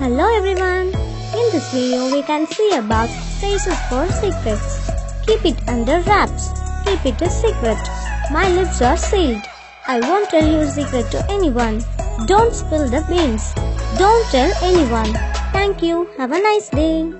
Hello everyone! In this video we can see about faces for secrets. Keep it under wraps. Keep it a secret. My lips are sealed. I won't tell your secret to anyone. Don't spill the beans. Don't tell anyone. Thank you. Have a nice day.